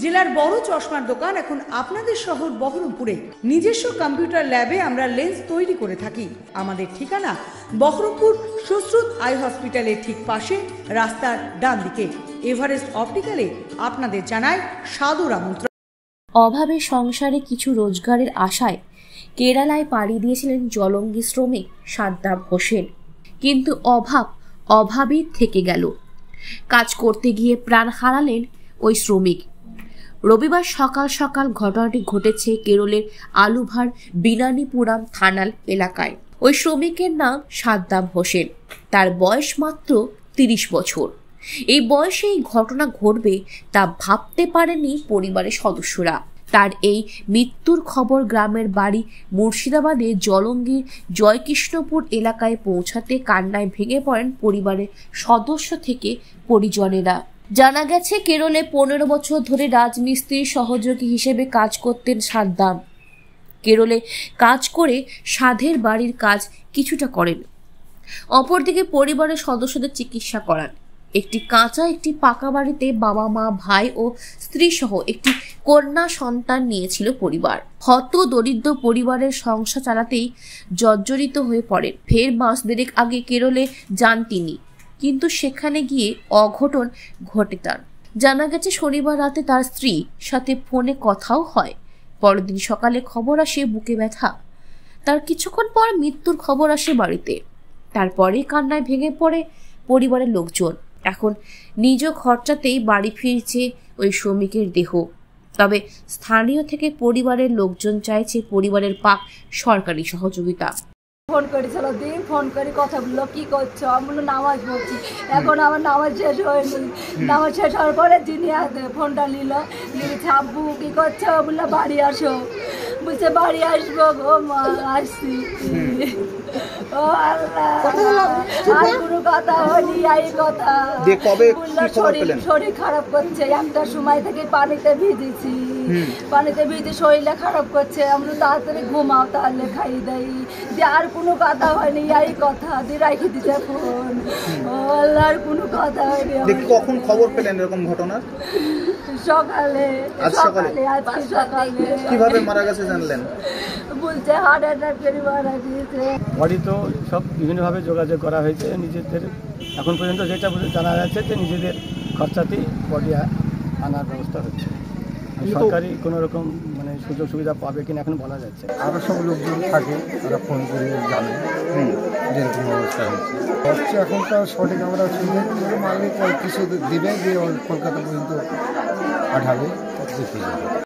জেলার বড় চশমার দোকান এখন আপনাদের শহর বহরমপুরে। নিজস্ব কম্পিউটার ল্যাবে আমরা লেন্স তৈরি করে থাকি। আমাদের ঠিকানা বহরমপুর সুশ্রুত আই হসপিটালের ঠিক পাশে, রাস্তার ডান দিকে। এভারেস্ট অপটিক্যালে আপনাদের জানায় সাদর আমন্ত্রণ। অভাবে সংসারে কিছু রোজগারের আশায় কেরালায় পাড়ি দিয়েছিলেন জলঙ্গি শ্রমিক সাদ্দাম হোসেন। কিন্তু অভাব অভাবই থেকে গেল। কাজ করতে গিয়ে প্রাণ হারালেন ওই শ্রমিক। রবিবার সকাল সকাল ঘটনাটি ঘটেছে কেরলের আলুভার বিনানীপুরাম থানাল এলাকায়। ওই শ্রমিকের নাম সাদ্দাম হোসেন। তার বয়স মাত্র তিরিশ বছর। এই বয়সে এই ঘটনা ঘটবে তা ভাবতে পারেনি পরিবারের সদস্যরা। তার এই মৃত্যুর খবর গ্রামের বাড়ি মুর্শিদাবাদে জলঙ্গির জয়কৃষ্ণপুর এলাকায় পৌঁছাতে কান্নায় ভেঙে পড়েন পরিবারের সদস্য থেকে পরিজনেরা। জানা গেছে, কেরলে পনেরো বছর ধরে রাজমিস্ত্রির সহযোগী হিসেবে কাজ করতেন সাদ্দাম। কেরলে কাজ করে সাধের বাড়ির কাজ কিছুটা করেন। অপরদিকে পরিবারের সদস্যদের চিকিৎসা করান। একটি কাঁচা, একটি পাকা বাড়িতে বাবা, মা, ভাই ও স্ত্রী সহ একটি কন্যা সন্তান নিয়েছিল পরিবার। হত দরিদ্র পরিবারের সংসার চালাতেই জর্জরিত হয়ে পড়েন। ফের মাস দেড়েক আগে কেরলে যান তিনি। কিন্তু সেখানে গিয়ে অঘটন ঘটে তার। জানা গেছে, শনিবার রাতে তার স্ত্রী সাথে ফোনে কথাও হয়। পরের দিন সকালে খবর আসে বুকে ব্যথা। তার কিছুক্ষণ পর মৃত্যুর খবর আসে বাড়িতে। তারপরে কান্নায় ভেঙে পড়ে পরিবারের লোকজন। এখন নিজ খরচাতেই বাড়ি ফিরছে ওই শ্রমিকের দেহ। তবে স্থানীয় থেকে পরিবারের লোকজন চাইছে পরিবারের পাক সরকারি সহযোগিতা। ফোন করেছিল দিন ফোন করে কথা বলল কি করছ? আমি বলল নামাজ পড়ছি। এখন আমার নামাজ শেষ হয়নি। নামাজ শেষ হওয়ার পরে যিনি ফোনটা নিল আব্বু কি করছ? বলল বাড়ি আসো। বলছে বাড়ি আসব গো মা আসছি ও আল্লাহ। আর কোনো কথা হয়নি এই কথা। কবে শরীর শরীর খারাপ করছে একটা সময় থেকে পানিতে ভিজেছি। পানিতে ভিজে শরীরটা খারাপ করছে আমরা তাড়াতাড়ি ঘুমাও তাহলে খাই দেই। যে আর কোনো কথা হয়নি এই কথা। দিয়ে রাখি দিতে ফোন। ও আল্লাহ আর কোনো কথা হয়নি কখন খবর পেলেন এরকম ঘটনার? সকালে আজ সকালে? আজকে সকালে। কীভাবে মারা গেছে জানলেন? বলছে হার্ট অ্যাটাক করে মারা বডি তো সব বিভিন্নভাবে যোগাযোগ করা হয়েছে নিজেদের। এখন পর্যন্ত যেটা জানা যাচ্ছে যে নিজেদের খরচাতেই বডি আনার ব্যবস্থা হচ্ছে। সরকারি কোনো রকম মানে সুযোগ সুবিধা পাবে কিনা এখন বলা যাচ্ছে আরও সব লোকজন থাকে তারা ফোন করে জানে যেরকম অবস্থা হচ্ছে। হচ্ছে এখন তো সঠিক আমরা মালিক কিছু দেবে দিয়ে কলকাতা পর্যন্ত পাঠাবে দেখে যাবে